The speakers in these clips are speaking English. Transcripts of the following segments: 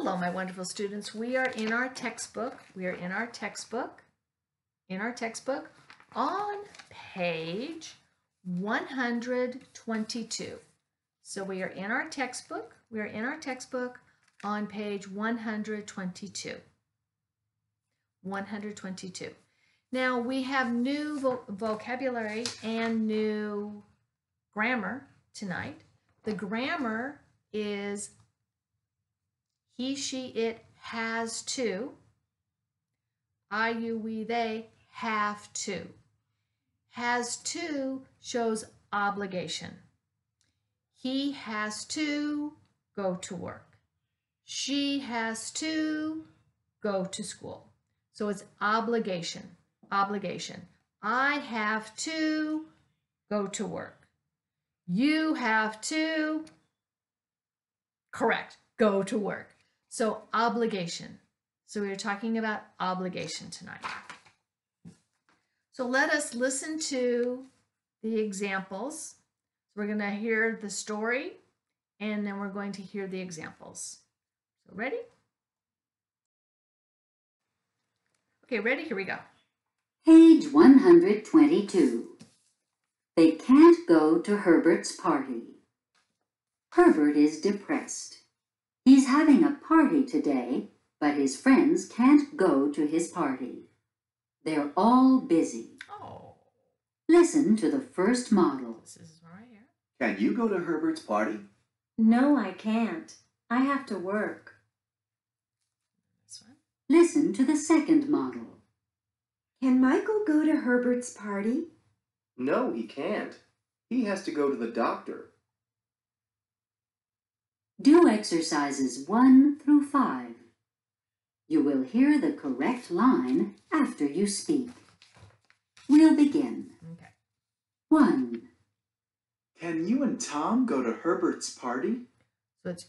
Hello, my wonderful students. We are in our textbook. We are in our textbook, in our textbook on page 122. So we are in our textbook. We are in our textbook on page 122. 122. Now we have new vo vocabulary and new grammar tonight. The grammar is he, she, it has to. I, you, we, they have to. Has to shows obligation. He has to go to work. She has to go to school. So it's obligation, obligation. I have to go to work. You have to, correct, go to work. So obligation. So we are talking about obligation tonight. So let us listen to the examples. So we're going to hear the story and then we're going to hear the examples. So ready? Okay, ready? Here we go. Page 122. They can't go to Herbert's party. Herbert is depressed. He's having a party today, but his friends can't go to his party. They're all busy. Oh, Listen to the first model. this is right here. Can you go to Herbert's party? No, I can't. I have to work. This one. Listen to the second model. Can Michael go to Herbert's party? No, he can't. He has to go to the doctor. Do exercises 1 through 5. You will hear the correct line after you speak. We'll begin. Okay. 1. Can you and Tom go to Herbert's party? So it's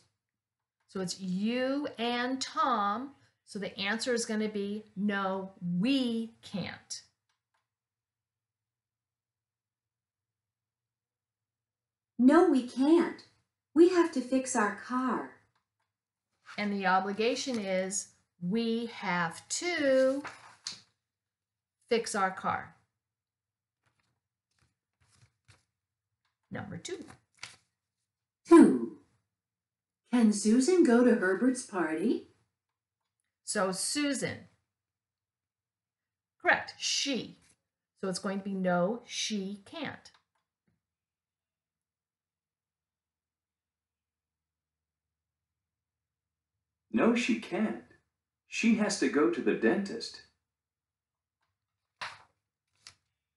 so it's you and Tom. So the answer is going to be no, we can't. No, we can't. We have to fix our car. And the obligation is we have to fix our car. Number two. 2. Can Susan go to Herbert's party? So Susan. Correct. She. So it's going to be no, she can't. No, she can't. She has to go to the dentist.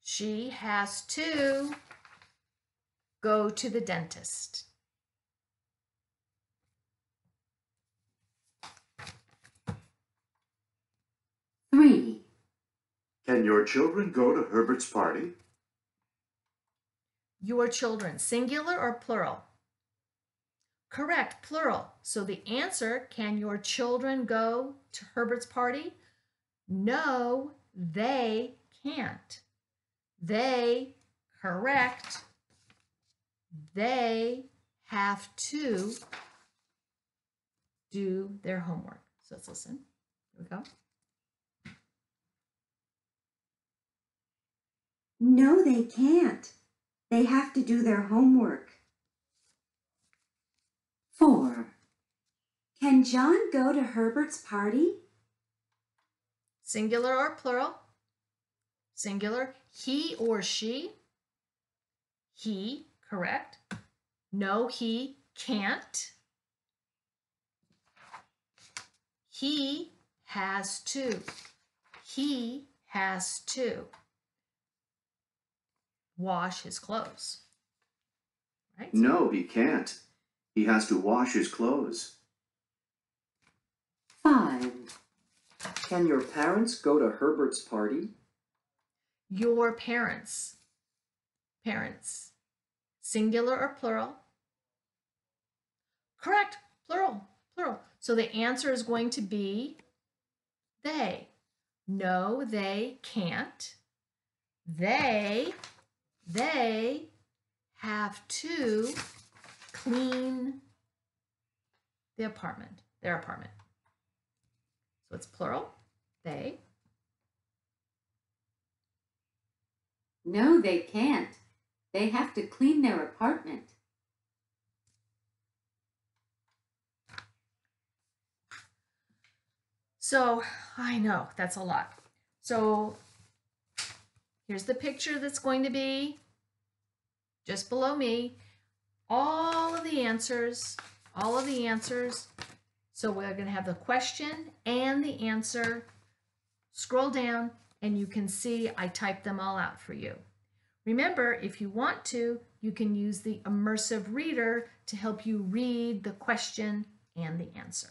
She has to go to the dentist. Three. Can your children go to Herbert's party? Your children, singular or plural? Correct, plural. So the answer, can your children go to Herbert's party? No, they can't. They, correct, they have to do their homework. So let's listen. Here we go. No, they can't. They have to do their homework. 4. Can John go to Herbert's party? Singular or plural? Singular. He or she? He, correct. No, he can't. He has to. He has to wash his clothes. Right? No, he can't. He has to wash his clothes. 5. Can your parents go to Herbert's party? Your parents. Parents. Singular or plural? Correct. Plural. Plural. So the answer is going to be they. No, they can't. They, they have to clean the apartment. their apartment. So it's plural, they. No, they can't. They have to clean their apartment. So I know that's a lot. So here's the picture that's going to be just below me. All the answers, all of the answers. So we're going to have the question and the answer. Scroll down and you can see I typed them all out for you. Remember, if you want to, you can use the immersive reader to help you read the question and the answer.